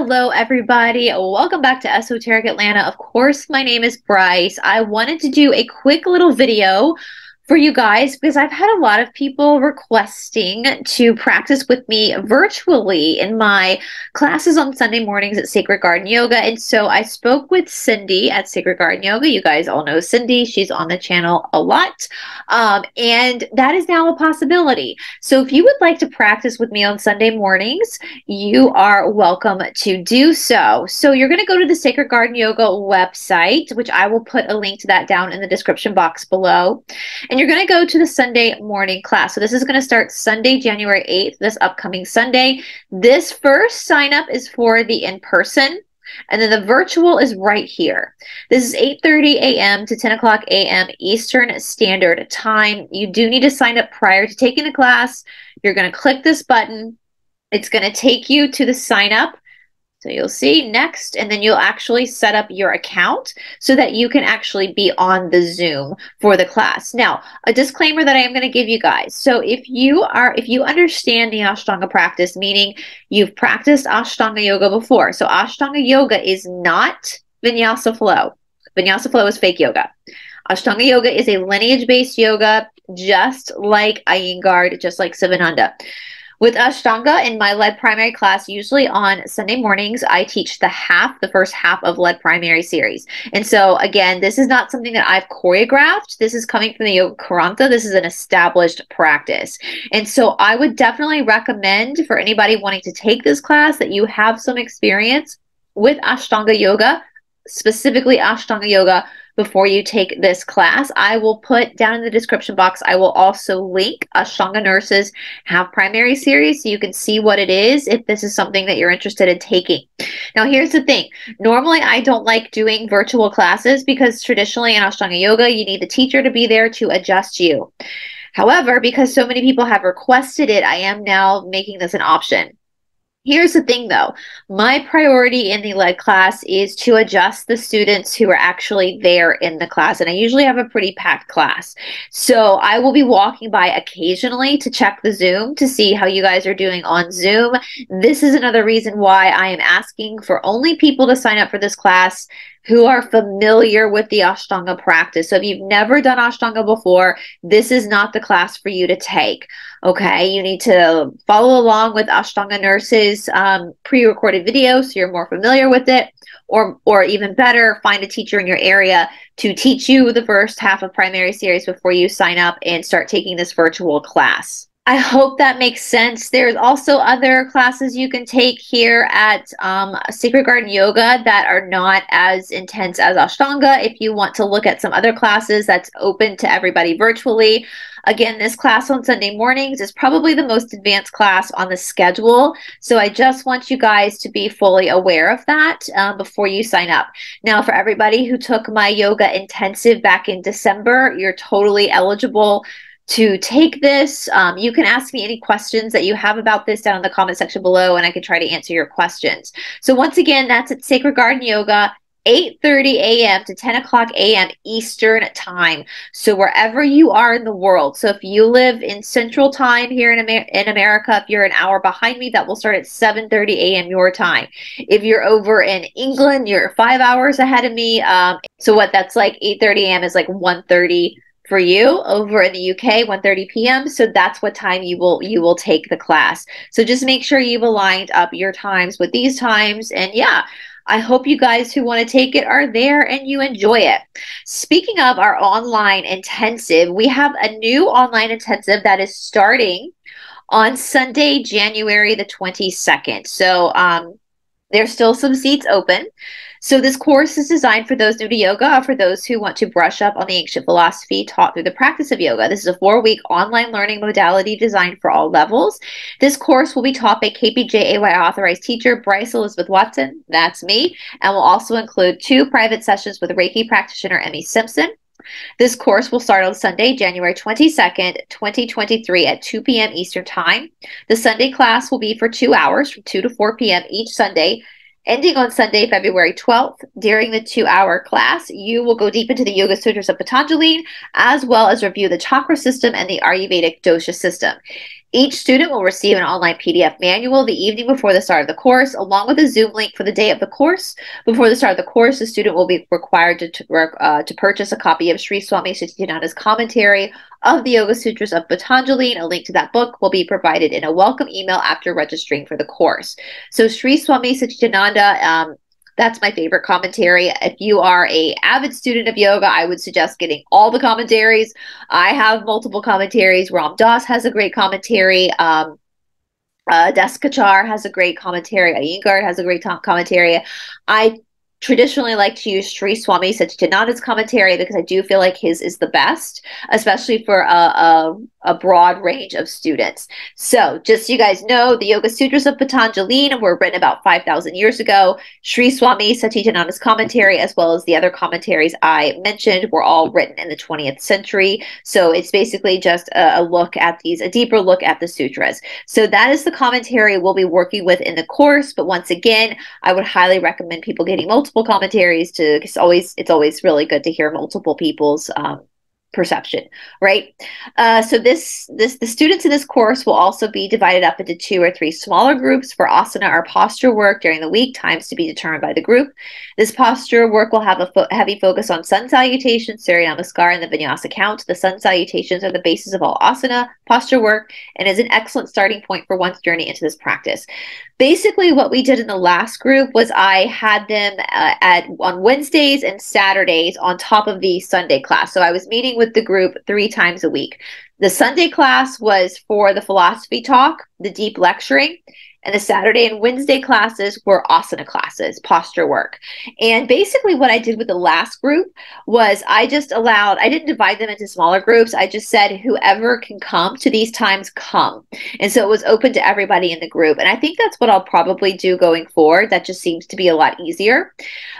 Hello, everybody. Welcome back to Esoteric Atlanta. Of course, my name is Brice. I wanted to do a quick little video for you guys because I've had a lot of people requesting to practice with me virtually in my classes on Sunday mornings at Sacred Garden Yoga. And so I spoke with Cindy at Sacred Garden Yoga. You guys all know Cindy, she's on the channel a lot. Um, and that is now a possibility. So if you would like to practice with me on Sunday mornings, you are welcome to do so. So you're going to go to the Sacred Garden Yoga website, which I will put a link to that down in the description box below. And and you're going to go to the Sunday morning class. So this is going to start Sunday, January 8th, this upcoming Sunday. This first sign up is for the in person. And then the virtual is right here. This is 8.30 a.m. to 10 o'clock a.m. Eastern Standard Time. You do need to sign up prior to taking the class. You're going to click this button. It's going to take you to the sign up. So you'll see next, and then you'll actually set up your account so that you can actually be on the Zoom for the class. Now, a disclaimer that I am going to give you guys. So if you are, if you understand the Ashtanga practice, meaning you've practiced Ashtanga yoga before. So Ashtanga yoga is not vinyasa flow. Vinyasa flow is fake yoga. Ashtanga yoga is a lineage based yoga, just like Iyengar, just like Sivananda. With Ashtanga in my lead primary class, usually on Sunday mornings, I teach the half, the first half of lead primary series. And so, again, this is not something that I've choreographed. This is coming from the Yoga Korunta. This is an established practice. And so, I would definitely recommend for anybody wanting to take this class that you have some experience with Ashtanga yoga, specifically Ashtanga yoga before you take this class. I will put down in the description box, I will also link Ashtanga Nurses Half Primary Series so you can see what it is if this is something that you're interested in taking. Now, here's the thing. Normally, I don't like doing virtual classes because traditionally in Ashtanga Yoga, you need the teacher to be there to adjust you. However, because so many people have requested it, I am now making this an option. Here's the thing though, my priority in the lead class is to adjust the students who are actually there in the class. And I usually have a pretty packed class. So I will be walking by occasionally to check the Zoom to see how you guys are doing on Zoom. This is another reason why I am asking for only people to sign up for this class who are familiar with the Ashtanga practice. So if you've never done Ashtanga before, this is not the class for you to take. Okay, you need to follow along with Ashtanga Nurses um, pre-recorded video so you're more familiar with it. Or, or even better, find a teacher in your area to teach you the first half of primary series before you sign up and start taking this virtual class. I hope that makes sense. There's also other classes you can take here at um, Sacred Garden Yoga that are not as intense as Ashtanga. If you want to look at some other classes that's open to everybody virtually, again, this class on Sunday mornings is probably the most advanced class on the schedule. So I just want you guys to be fully aware of that uh, before you sign up. Now, for everybody who took my yoga intensive back in December, you're totally eligible to take this. Um, you can ask me any questions that you have about this down in the comment section below, and I can try to answer your questions. So once again, that's at Sacred Garden Yoga. 8:30 a.m. to 10 o'clock a.m. Eastern time. So wherever you are in the world. So if you live in Central Time here in, Amer- in America, if you're an hour behind me, that will start at 7:30 a.m. your time. If you're over in England, you're five hours ahead of me. Um, so what that's like 8:30 a.m. is like 1:30 for you over in the UK 1:30 p.m. so that's what time you will you will take the class. So just make sure you've aligned up your times with these times and yeah, I hope you guys who want to take it are there and you enjoy it. Speaking of our online intensive, we have a new online intensive that is starting on Sunday, January the 22nd. So um, there's still some seats open. So this course is designed for those new to yoga, for those who want to brush up on the ancient philosophy taught through the practice of yoga. This is a four-week online learning modality designed for all levels. This course will be taught by KPJAYI authorized teacher Brice Elizabeth Watson, that's me, and will also include two private sessions with Reiki practitioner Emmy Simpson. This course will start on Sunday, January 22nd, 2023 at 2 p.m. Eastern Time. The Sunday class will be for two hours from 2 to 4 p.m. each Sunday Ending on Sunday, February 12th, during the two hour class, you will go deep into the Yoga Sutras of Patanjali, as well as review the chakra system and the Ayurvedic dosha system. Each student will receive an online PDF manual the evening before the start of the course, along with a Zoom link for the day of the course. Before the start of the course, the student will be required to, to, uh, to purchase a copy of Sri Swami Satchidananda's commentary of the Yoga Sutras of Patanjali. A link to that book will be provided in a welcome email after registering for the course. So Sri Swami Satchidananda um, that's my favorite commentary. If you are a avid student of yoga, I would suggest getting all the commentaries. I have multiple commentaries. Ram Dass has a great commentary. Um, uh, Desikachar has a great commentary. Iyengar has a great commentary. I traditionally like to use Sri Swami Satchidananda's commentary because I do feel like his is the best, especially for a, a, a, broad range of students. So, just so you guys know, the Yoga Sutras of Patanjali were written about 5,000 years ago. Sri Swami Satchidananda's commentary, as well as the other commentaries I mentioned, were all written in the 20th century. So, it's basically just a, a look at these, a deeper look at the sutras. So, that is the commentary we'll be working with in the course. But once again, I would highly recommend people getting multiple multiple commentaries to it's always it's always really good to hear multiple people's um, perception right? Uh, so this this the students in this course will also be divided up into two or three smaller groups. For asana or posture work during the week times to be determined by the group. This posture work will have a fo- heavy focus on sun salutations surya namaskar and the vinyasa count. The sun salutations are the basis of all asana posture work and is an excellent starting point for one's journey into this practice. Basically what we did in the last group was i had them uh, at on wednesdays and saturdays on top of the sunday class. So i was meeting with the group three times a week. The Sunday class was for the philosophy talk, the deep lecturing, and the Saturday and Wednesday classes were asana classes, posture work. And basically, what I did with the last group was I just allowed, I didn't divide them into smaller groups. I just said, whoever can come to these times, come. And so it was open to everybody in the group. And I think that's what I'll probably do going forward. That just seems to be a lot easier.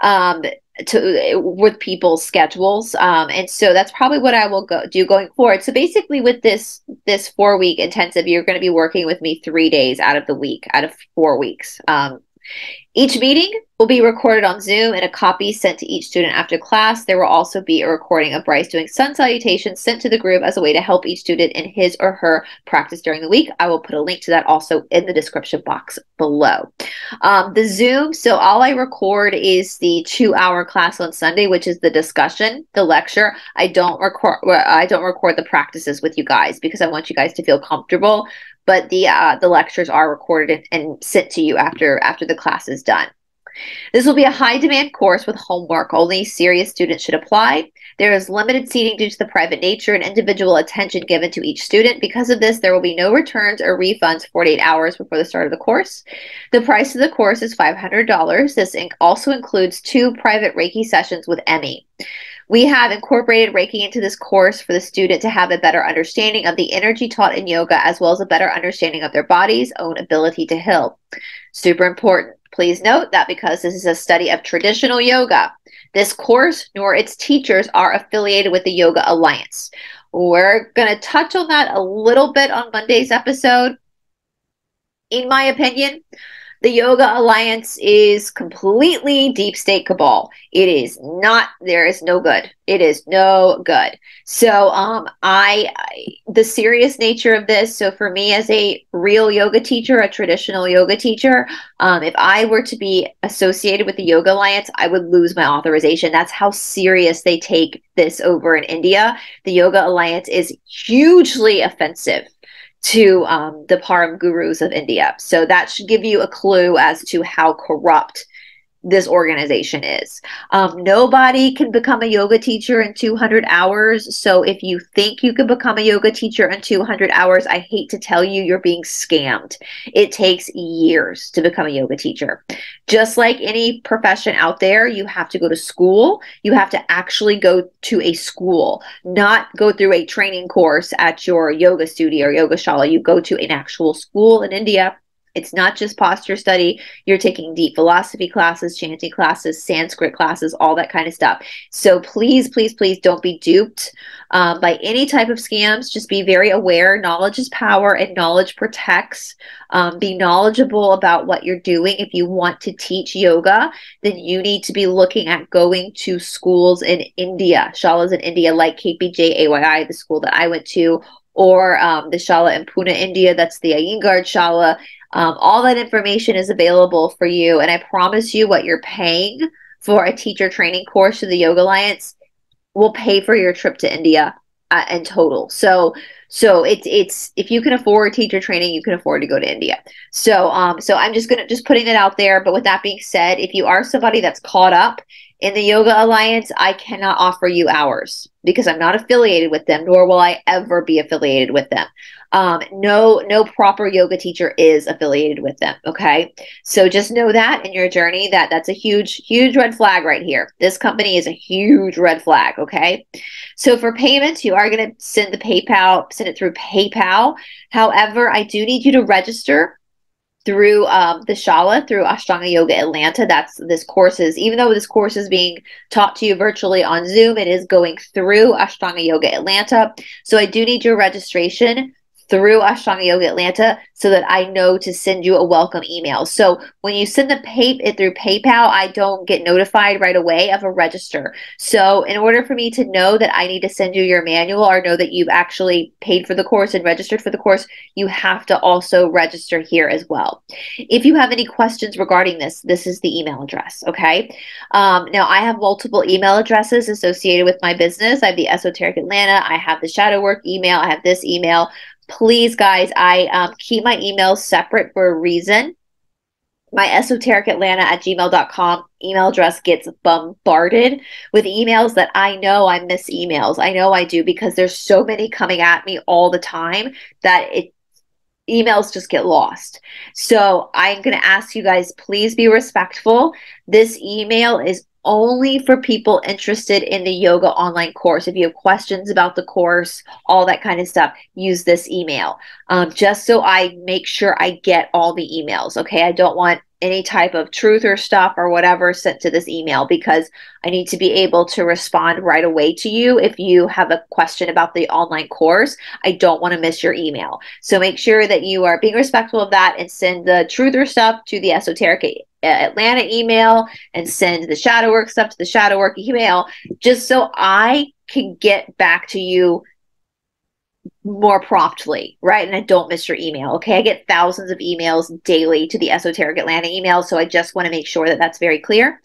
Um, to with people's schedules um, and so that's probably what i will go do going forward so basically with this this four week intensive you're going to be working with me three days out of the week out of four weeks um, each meeting will be recorded on Zoom and a copy sent to each student after class. There will also be a recording of Brice doing sun salutations sent to the group as a way to help each student in his or her practice during the week. I will put a link to that also in the description box below. Um, the Zoom, so all I record is the two hour class on Sunday, which is the discussion, the lecture. I don't record I don't record the practices with you guys because I want you guys to feel comfortable but the uh, the lectures are recorded and, and sent to you after after the class is done. This will be a high demand course with homework. Only serious students should apply. There is limited seating due to the private nature and individual attention given to each student. Because of this, there will be no returns or refunds 48 hours before the start of the course. The price of the course is $500. This also includes two private Reiki sessions with Emmy. We have incorporated Reiki into this course for the student to have a better understanding of the energy taught in yoga, as well as a better understanding of their body's own ability to heal. Super important. Please note that because this is a study of traditional yoga, this course nor its teachers are affiliated with the Yoga Alliance. We're going to touch on that a little bit on Monday's episode. In my opinion, the Yoga Alliance is completely deep state cabal. It is not. There is no good. It is no good. So, um, I, I the serious nature of this. So, for me as a real yoga teacher, a traditional yoga teacher, um, if I were to be associated with the Yoga Alliance, I would lose my authorization. That's how serious they take this over in India. The Yoga Alliance is hugely offensive to um, the Param gurus of India. So that should give you a clue as to how corrupt this organization is. Um, nobody can become a yoga teacher in 200 hours. So if you think you can become a yoga teacher in 200 hours, I hate to tell you, you're being scammed. It takes years to become a yoga teacher. Just like any profession out there, you have to go to school. You have to actually go to a school, not go through a training course at your yoga studio or yoga shala. You go to an actual school in India it's not just posture study. You're taking deep philosophy classes, chanting classes, Sanskrit classes, all that kind of stuff. So please, please, please don't be duped um, by any type of scams. Just be very aware. Knowledge is power and knowledge protects. Um, be knowledgeable about what you're doing. If you want to teach yoga, then you need to be looking at going to schools in India, shalas in India, like KPJ AYI, the school that I went to, or um, the Shala in Pune, India. That's the Iyengar Shala. Um, all that information is available for you. And I promise you, what you're paying for a teacher training course through the Yoga Alliance will pay for your trip to India uh, in total. So so it's it's if you can afford teacher training, you can afford to go to India. So um so I'm just gonna just putting it out there. But with that being said, if you are somebody that's caught up in the Yoga Alliance, I cannot offer you hours because I'm not affiliated with them, nor will I ever be affiliated with them um, no no proper yoga teacher is affiliated with them okay? So just know that in your journey that that's a huge huge red flag right here. This company is a huge red flag okay? So for payments you are going to send the paypal send it through paypal. However i do need you to register through um, the Shala, through Ashtanga Yoga Atlanta. That's this course is, even though this course is being taught to you virtually on Zoom, it is going through Ashtanga Yoga Atlanta. So I do need your registration through Ashtanga Yoga Atlanta so that I know to send you a welcome email. So when you send the pay it through PayPal, I don't get notified right away of a register. So in order for me to know that I need to send you your manual or know that you've actually paid for the course and registered for the course, you have to also register here as well. If you have any questions regarding this, this is the email address. Okay. Um, now I have multiple email addresses associated with my business. I have the Esoteric Atlanta. I have the Shadow Work email. I have this email please, guys, I um, keep my emails separate for a reason. My esotericatlanta at gmail.com email address gets bombarded with emails that I know I miss emails. I know I do because there's so many coming at me all the time that it emails just get lost. So I'm going to ask you guys, please be respectful. This email is only for people interested in the yoga online course. If you have questions about the course, all that kind of stuff, use this email. Um, just so I make sure I get all the emails. Okay. I don't want any type of truth or stuff or whatever sent to this email because I need to be able to respond right away to you if you have a question about the online course. I don't want to miss your email. So make sure that you are being respectful of that and send the truth or stuff to the esoteric Uh, Atlanta email and send the shadow work stuff to the shadow work email just so I can get back to you more promptly, right? And I don't miss your email. Okay. I get thousands of emails daily to the Esoteric Atlanta email. So I just want to make sure that that's very clear.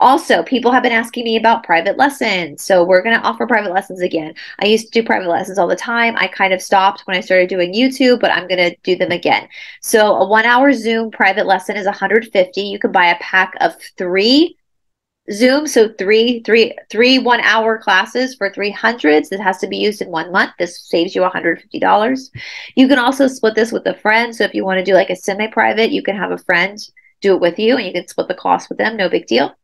Also, people have been asking me about private lessons. So we're going to offer private lessons again. I used to do private lessons all the time. I kind of stopped when I started doing YouTube, but I'm going to do them again. So a one hour Zoom private lesson is 150. You can buy a pack of three Zoom. So three, three, three one hour classes for 300s. It has to be used in one month. This saves you $150. You can also split this with a friend. So if you want to do like a semi-private, you can have a friend do it with you and you can split the cost with them. No big deal.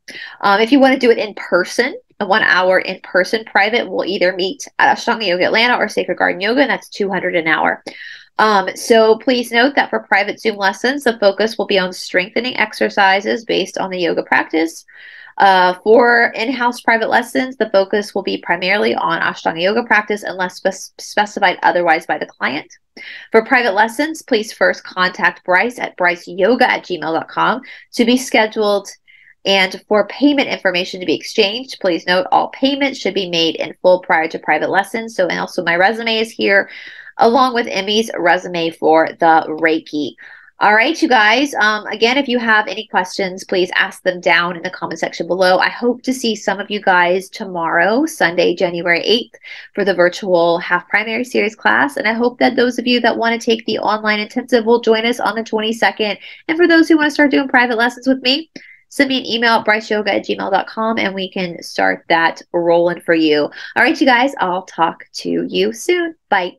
Um, if you want to do it in person, a one hour in person private will either meet at Ashtanga Yoga Atlanta or Sacred Garden Yoga, and that's 200 an hour. Um, so please note that for private Zoom lessons, the focus will be on strengthening exercises based on the yoga practice. Uh, for in-house private lessons, the focus will be primarily on Ashtanga yoga practice unless spe- specified otherwise by the client. For private lessons, please first contact Brice at bryceyoga at gmail.com to be scheduled and for payment information to be exchanged, please note all payments should be made in full prior to private lessons. So, and also my resume is here along with Emmy's resume for the Reiki. All right, you guys. Um, again, if you have any questions, please ask them down in the comment section below. I hope to see some of you guys tomorrow, Sunday, January 8th, for the virtual half primary series class. And I hope that those of you that want to take the online intensive will join us on the 22nd. And for those who want to start doing private lessons with me, send me an email at bryceyoga at gmail.com and we can start that rolling for you. All right, you guys, I'll talk to you soon. Bye.